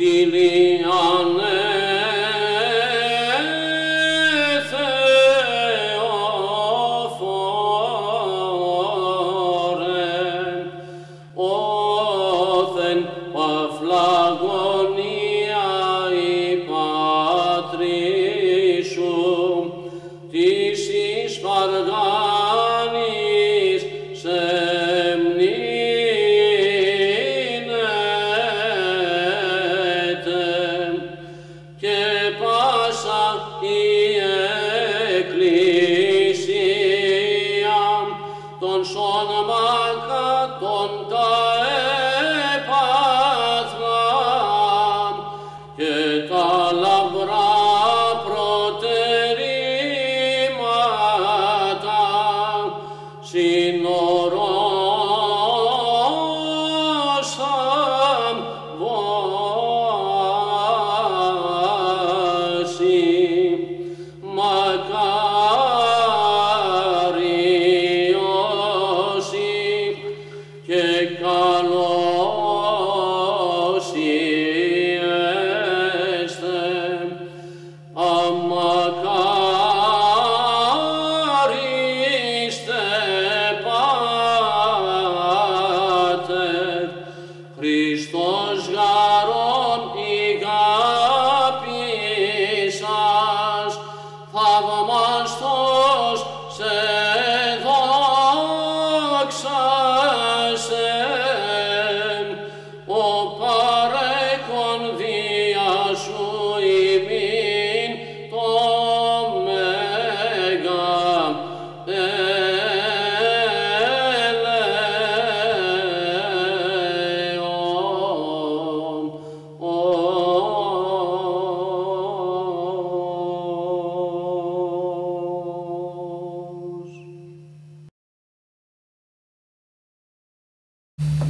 Gusti σύνορωσαν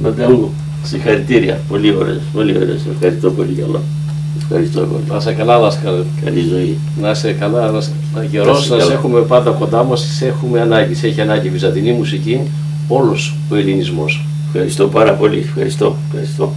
Μαντάμ μου, συγχαρητήρια. Πολύ ωραίες, πολύ ωραίες. Ευχαριστώ πολύ καλά. Ευχαριστώ πολύ. Να είσαι καλά, δάσκαλε. Καλή ζωή. Να είσαι καλά, να είσαι γερός, είσαι να σε καλά. έχουμε πάντα κοντά μας, σε έχουμε ανάγκη. Σε έχει ανάγκη η βυζαντινή μουσική, όλος ο ελληνισμός. Ευχαριστώ πάρα πολύ. Ευχαριστώ. Ευχαριστώ.